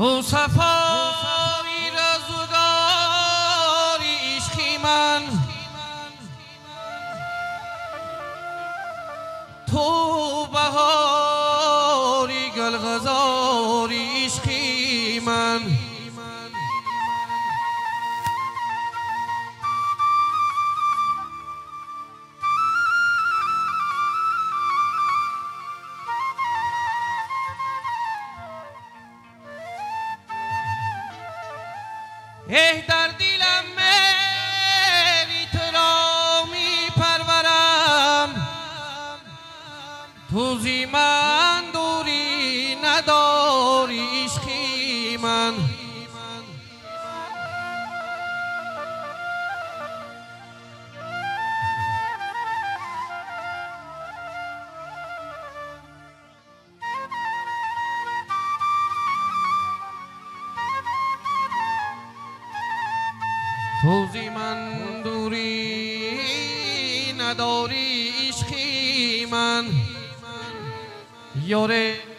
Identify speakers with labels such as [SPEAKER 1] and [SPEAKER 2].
[SPEAKER 1] تو صفایی رزداری عشقی من. تو بهاری گلغزاری عشقی ای در دیلم میری تو را می پرورم تو زیما توزی من دوری نداری عشقی من. یاره